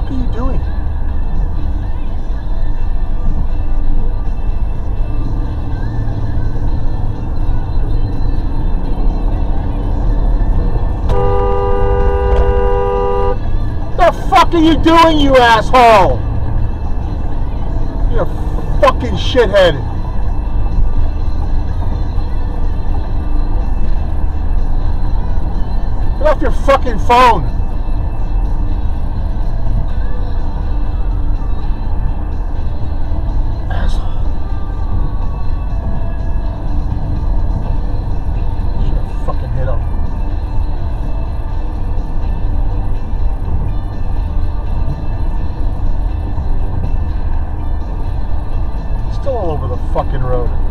fuck are you doing? The fuck are you doing, you asshole? You're a fucking shithead. Get off your fucking phone. Over the fucking road.